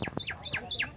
ありがとう。